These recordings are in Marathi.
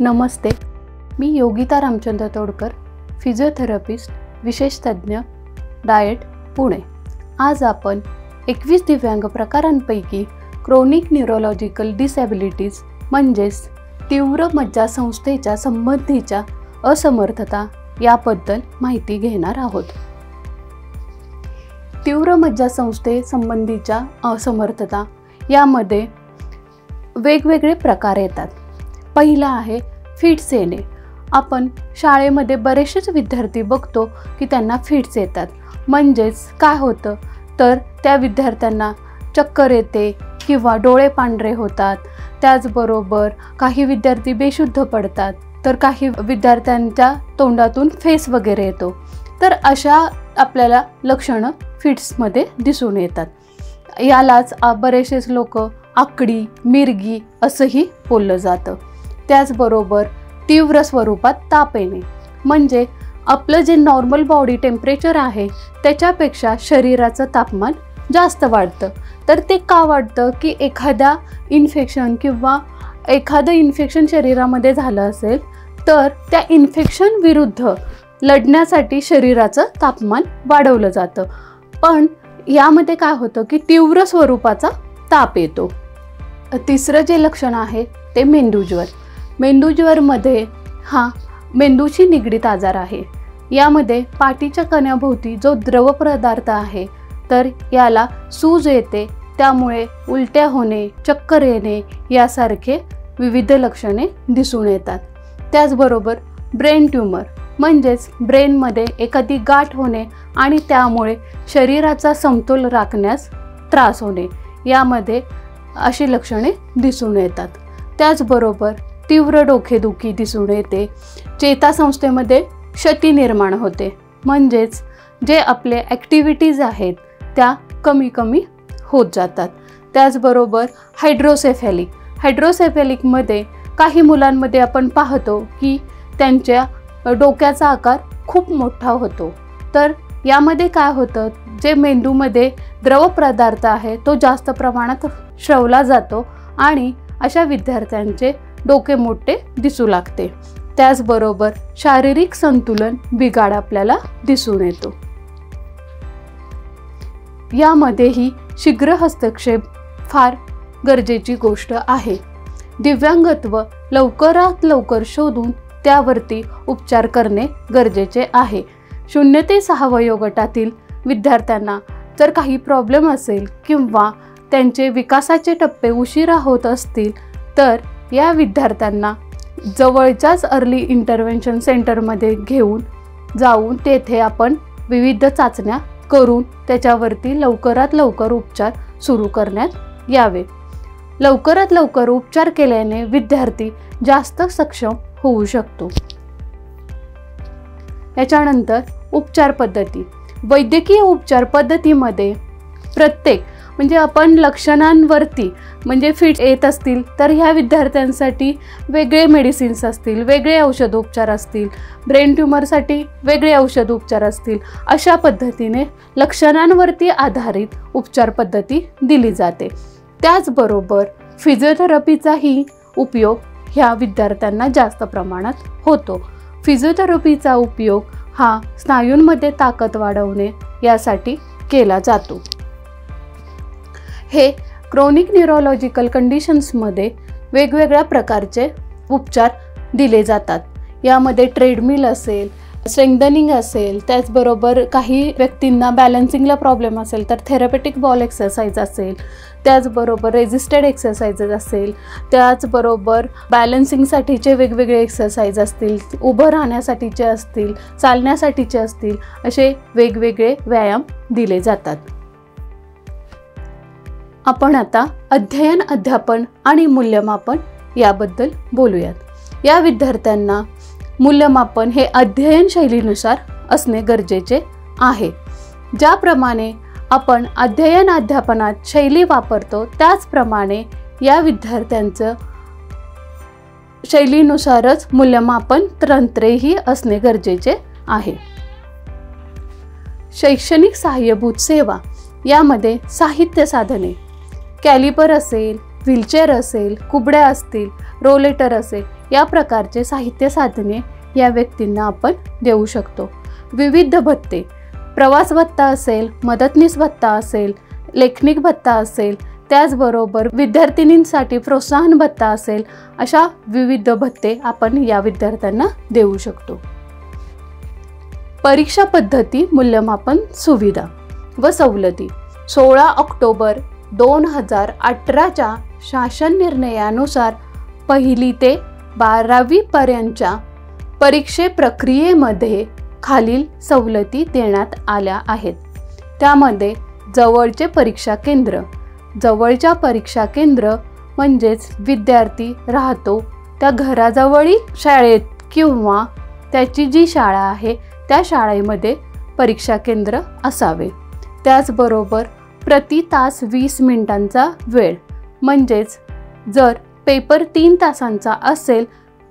नमस्ते. मी योगिता रामचंद्र तोडकर फिजिओथेरपिस्ट विशेषतज्ञ डाएट पुणे. आज आपण एकवीस दिव्यांग प्रकारांपैकी क्रोनिक न्यूरोलॉजिकल डिसॅबिलिटीज म्हणजेच तीव्र मज्जासंस्थेच्या संबंधीच्या असमर्थता याबद्दल माहिती घेणार आहोत. तीव्र मज्जासंस्थेसंबंधीच्या असमर्थता यामध्ये वेगवेगळे प्रकार येतात. पहिला आहे फिट्स येणे. आपण शाळेमध्ये बरेचसेच विद्यार्थी बघतो की त्यांना फिट्स येतात. म्हणजेच काय होतं? तर त्या विद्यार्थ्यांना चक्कर येते किंवा डोळे पांढरे होतात. त्याचबरोबर काही विद्यार्थी बेशुद्ध पडतात. तर काही विद्यार्थ्यांच्या तोंडातून फेस वगैरे येतो. तर अशा आपल्याला लक्षणं फिट्समध्ये दिसून येतात. यालाच बरेचसेच लोक आकडी मिरगी असंही बोललं जातं. त्याचबरोबर तीव्र स्वरूपात ताप येणे. म्हणजे आपलं जे नॉर्मल बॉडी टेम्परेचर आहे त्याच्यापेक्षा शरीराचं तापमान जास्त वाढतं. तर ते का वाढतं? की एखाद्या इन्फेक्शन किंवा एखादं इन्फेक्शन शरीरामध्ये झालं असेल तर त्या इन्फेक्शन विरुद्ध लढण्यासाठी शरीराचं तापमान वाढवलं जातं. पण यामध्ये काय होतं? की तीव्र स्वरूपाचा ताप येतो. तिसरं जे लक्षण आहे ते मेंदूज्वर. मेंदूज्वरमध्ये हा मेंदूशी निगडीत आजार आहे. यामध्ये पाठीच्या कण्याभोवती जो द्रव पदार्थ आहे तर याला सूज येते त्यामुळे उलट्या होणे चक्कर येणे यासारखे विविध लक्षणे दिसून येतात. त्याचबरोबर ब्रेन ट्यूमर म्हणजेच ब्रेनमध्ये एखादी गाठ होणे आणि त्यामुळे शरीराचा समतोल राखण्यास त्रास होणे यामध्ये अशी लक्षणे दिसून येतात. त्याचबरोबर तीव्र डोकेदुखी दिसून येते. चेतासंस्थेमध्ये क्षती निर्माण होते. म्हणजेच जे आपले ॲक्टिव्हिटीज आहेत त्या कमी कमी होत जातात. त्याचबरोबर हायड्रोसेफॅलिक हायड्रोसेफॅलिकमध्ये काही मुलांमध्ये आपण पाहतो की त्यांच्या डोक्याचा आकार खूप मोठा होतो. तर यामध्ये काय होतं? जे मेंदूमध्ये द्रव पदार्थ आहे तो जास्त प्रमाणात श्रवला जातो आणि अशा विद्यार्थ्यांचे डोके मोठे दिसू लागते. त्याचबरोबर शारीरिक संतुलन बिघाड आपल्याला दिसून येतो. यामध्येही शीघ्र हस्तक्षेप फार गरजेची गोष्ट आहे. दिव्यांगत्व लवकरात लवकर शोधून त्यावरती उपचार करणे गरजेचे आहे. शून्य ते सहा वयोगटातील विद्यार्थ्यांना जर काही प्रॉब्लेम असेल किंवा त्यांचे विकासाचे टप्पे उशिरा होत असतील तर या विद्यार्थ्यांना जवळच्याच अर्ली इंटरव्हेन्शन सेंटरमध्ये घेऊन जाऊन तेथे आपण विविध चाचण्या करून त्याच्यावरती लवकरात लवकर उपचार सुरू करण्यात यावे. लवकरात लवकर उपचार केल्याने विद्यार्थी जास्त सक्षम होऊ शकतो. याच्यानंतर उपचार पद्धती. वैद्यकीय उपचार पद्धतीमध्ये प्रत्येक म्हणजे आपण लक्षणांवरती म्हणजे फिट येत असतील तर ह्या विद्यार्थ्यांसाठी वेगळे मेडिसिन्स असतील वेगळे औषधोपचार असतील ब्रेन ट्युमरसाठी वेगळे औषधोपचार असतील अशा पद्धतीने लक्षणांवरती आधारित उपचार पद्धती दिली जाते. त्याचबरोबर फिजिओथेरपीचाही उपयोग ह्या विद्यार्थ्यांना जास्त प्रमाणात होतो. फिजिओथेरपीचा उपयोग हा स्नायूंमध्ये ताकद वाढवणे यासाठी केला जातो. हे क्रोनिक न्यूरोलॉजिकल कंडिशन्समध्ये वेगवेगळ्या प्रकारचे उपचार दिले जातात. यामध्ये ट्रेडमिल असेल स्ट्रेंथनिंग असेल त्याचबरोबर काही व्यक्तींना बॅलन्सिंगला प्रॉब्लेम असेल तर थेरपेटिक बॉल एक्सरसाइज असेल त्याचबरोबर रेजिस्टेड एक्सरसाइजेस असेल त्याचबरोबर बॅलन्सिंगसाठीचे वेगवेगळे एक्सरसाइज असतील उभं राहण्यासाठीचे असतील चालण्यासाठीचे असतील असे वेगवेगळे व्यायाम दिले जातात. आपण आता अध्ययन अध्यापन आणि मूल्यमापन याबद्दल बोलूयात. या विद्यार्थ्यांना मूल्यमापन हे अध्ययन शैलीनुसार असणे गरजेचे आहे. ज्याप्रमाणे आपण अध्ययन अध्यापनात शैली वापरतो त्याचप्रमाणे या विद्यार्थ्यांचं शैलीनुसारच मूल्यमापन तंत्रेही असणे गरजेचे आहे. शैक्षणिक सहाय्यभूत सेवा यामध्ये साहित्य साधने कॅलिपर असेल व्हीलचेअर असेल कुबड्या असतील रोलेटर असेल या प्रकारचे साहित्य साधने या व्यक्तींना आपण देऊ शकतो. विविध भत्ते. प्रवास भत्ता असेल मदतनीस भत्ता असेल लेखनिक भत्ता असेल त्याचबरोबर विद्यार्थिनींसाठी प्रोत्साहन भत्ता असेल अशा विविध भत्ते आपण या विद्यार्थ्यांना देऊ शकतो. परीक्षा पद्धती मूल्यमापन सुविधा व सवलती. सोळा ऑक्टोबर दोन हजार अठराच्या शासन निर्णयानुसार पहिली ते बारावीपर्यंतच्या परीक्षे प्रक्रियेमध्ये खालील सवलती देण्यात आल्या आहेत. त्यामध्ये जवळचे परीक्षा केंद्र जवळच्या परीक्षा केंद्र म्हणजेच विद्यार्थी राहतो त्या घराजवळील शाळेत किंवा त्याची जी शाळा आहे त्या शाळेमध्ये परीक्षा केंद्र असावे. त्याचबरोबर प्रति तास वीस मिनिटांचा वेळ. म्हणजेच जर पेपर तीन तासांचा असेल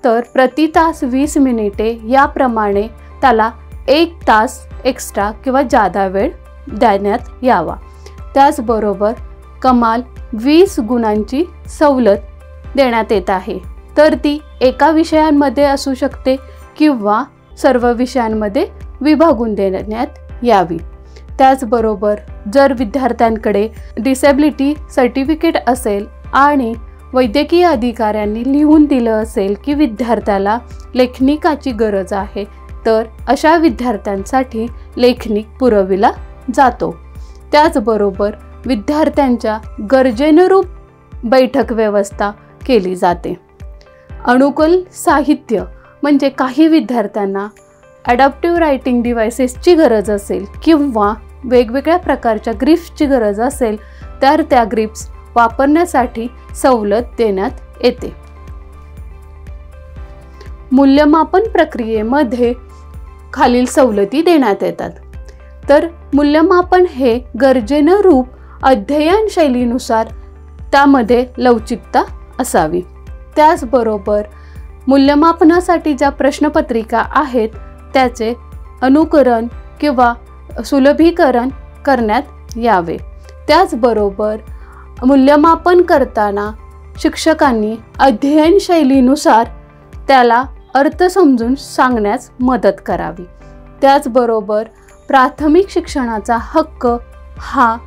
तर प्रति तास वीस मिनिटे याप्रमाणे त्याला एक तास एक्स्ट्रा किंवा जादा वेळ देण्यात यावा. त्याचबरोबर कमाल वीस गुणांची सवलत देण्यात येत आहे. तर ती एका विषयांमध्ये असू शकते किंवा सर्व विषयांमध्ये विभागून देण्यात यावी. त्याचबरोबर जर विद्यार्थ्यांकडे डिसेबिलिटी सर्टिफिकेट असेल आणि वैद्यकीय अधिकाऱ्यांनी लिहून दिलं असेल की विद्यार्थ्याला लेखनिकाची गरज आहे तर अशा विद्यार्थ्यांसाठी लेखनिक पुरविला जातो. त्याचबरोबर विद्यार्थ्यांच्या गरजेनुरूप बैठक व्यवस्था केली जाते. अनुकूल साहित्य म्हणजे काही विद्यार्थ्यांना ॲडॅप्टिव्ह रायटिंग डिव्हायसेसची गरज असेल किंवा वेगवेगळ्या प्रकारच्या ग्रिप्सची गरज असेल तर त्या ग्रिप्स वापरण्यासाठी सवलत देण्यात येते. मूल्यमापन प्रक्रियेमध्ये खालील सवलती देण्यात येतात. तर मूल्यमापन हे गरजेनं रूप अध्ययन शैलीनुसार त्यामध्ये लवचिकता असावी. त्याचबरोबर मूल्यमापनासाठी ज्या प्रश्नपत्रिका आहेत त्याचे अनुकरण किंवा सुलभीकरण करण्यात यावे. त्याचबरोबर मूल्यमापन करताना शिक्षकांनी अध्ययन शैलीनुसार त्याला अर्थ समजून सांगण्यास मदत करावी. त्याचबरोबर प्राथमिक शिक्षणाचा हक्क हा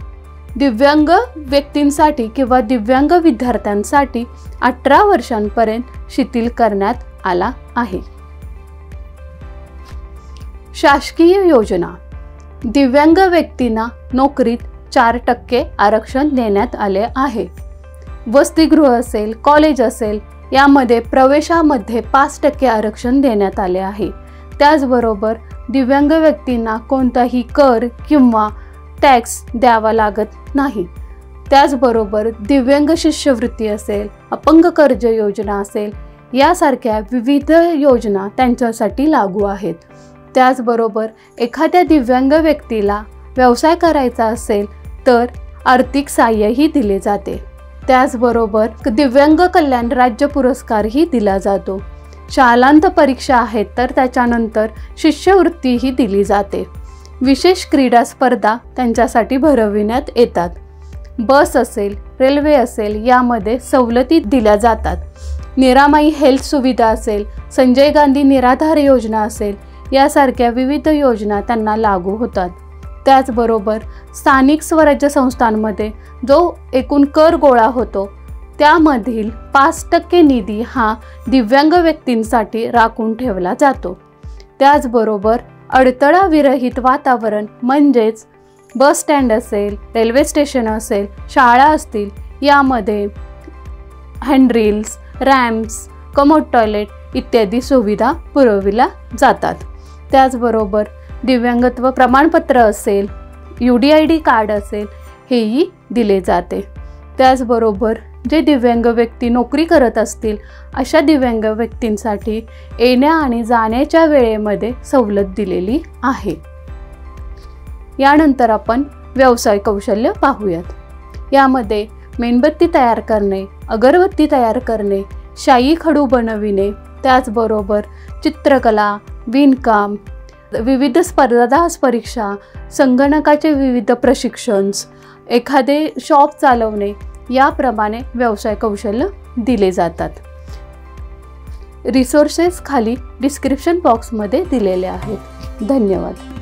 दिव्यांग व्यक्तींसाठी किंवा दिव्यांग विद्यार्थ्यांसाठी अठरा वर्षांपर्यंत शिथिल करण्यात आला आहे. शासकीय योजना दिव्यांग व्यक्तींना नोकरीत चार टक्के आरक्षण देण्यात आले आहे. वसतिगृह असेल कॉलेज असेल यामध्ये प्रवेशामध्ये पाच टक्के आरक्षण देण्यात आले आहे. त्याचबरोबर दिव्यांग व्यक्तींना कोणताही कर किंवा टॅक्स द्यावा लागत नाही. त्याचबरोबर दिव्यांग शिष्यवृत्ती असेल अपंग कर्ज योजना असेल यासारख्या विविध योजना त्यांच्यासाठी लागू आहेत. त्याचबरोबर एखाद्या दिव्यांग व्यक्तीला व्यवसाय करायचा असेल तर आर्थिक सहाय्यही दिले जाते. त्याचबरोबर दिव्यांग कल्याण राज्य पुरस्कारही दिला जातो. शालांत परीक्षा आहेत तर त्याच्यानंतर शिष्यवृत्तीही दिली जाते. विशेष क्रीडा स्पर्धा त्यांच्यासाठी भरविण्यात येतात. बस असेल रेल्वे असेल यामध्ये सवलती दिल्या जातात. निरामाई हेल्थ सुविधा असेल संजय गांधी निराधार योजना असेल यासारख्या विविध योजना त्यांना लागू होतात. त्याचबरोबर स्थानिक स्वराज्य संस्थांमध्ये जो एकूण कर गोळा होतो त्यामधील पाच टक्के निधी हा दिव्यांग व्यक्तींसाठी राखून ठेवला जातो. त्याचबरोबर अडथळाविरहित वातावरण म्हणजेच बस स्टँड असेल रेल्वे स्टेशन असेल शाळा असतील यामध्ये हँड्रिल्स रॅम्प्स कमोड टॉयलेट इत्यादी सुविधा पुरविल्या जातात. त्याचबरोबर दिव्यांगत्व प्रमाणपत्र असेल U D I D card असेल हेही दिले जाते. त्याचबरोबर जे दिव्यांग व्यक्ती नोकरी करत असतील अशा दिव्यांग व्यक्तींसाठी येण्या आणि जाण्याच्या वेळेमध्ये सवलत दिलेली आहे. यानंतर आपण व्यवसाय कौशल्य पाहूयात. यामध्ये मेणबत्ती तयार करणे अगरबत्ती तयार करणे शाई खडू बनविणे त्याचबरोबर चित्रकला विणकाम विविध स्पर्धादास परीक्षा संगणकाचे विविध प्रशिक्षण एखादे शॉप चालवणे याप्रमाणे व्यवसाय कौशल्य दिले जातात. रिसोर्सेस खाली डिस्क्रिप्शन बॉक्समध्ये दिलेले आहेत. धन्यवाद.